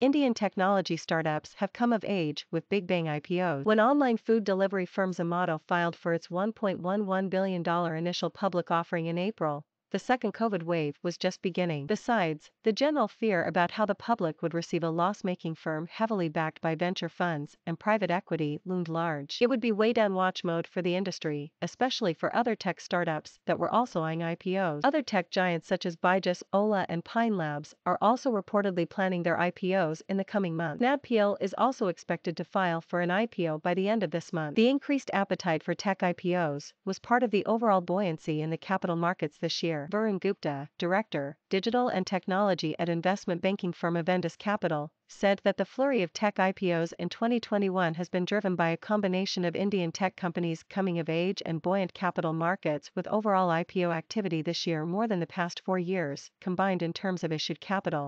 Indian technology startups have come of age with big bang IPOs. When online food delivery firm Zomato filed for its $1.11 billion initial public offering in April, the second COVID wave was just beginning. Besides, the general fear about how the public would receive a loss-making firm heavily backed by venture funds and private equity loomed large. It would be way down watch mode for the industry, especially for other tech startups that were also eyeing IPOs. Other tech giants such as Byju's, Ola and Pine Labs are also reportedly planning their IPOs in the coming months. SnapPL is also expected to file for an IPO by the end of this month. The increased appetite for tech IPOs was part of the overall buoyancy in the capital markets this year. Varun Gupta, Director, Digital and Technology at investment banking firm Avendus Capital, said that the flurry of tech IPOs in 2021 has been driven by a combination of Indian tech companies coming of age and buoyant capital markets with overall IPO activity this year more than the past four years, combined in terms of issued capital.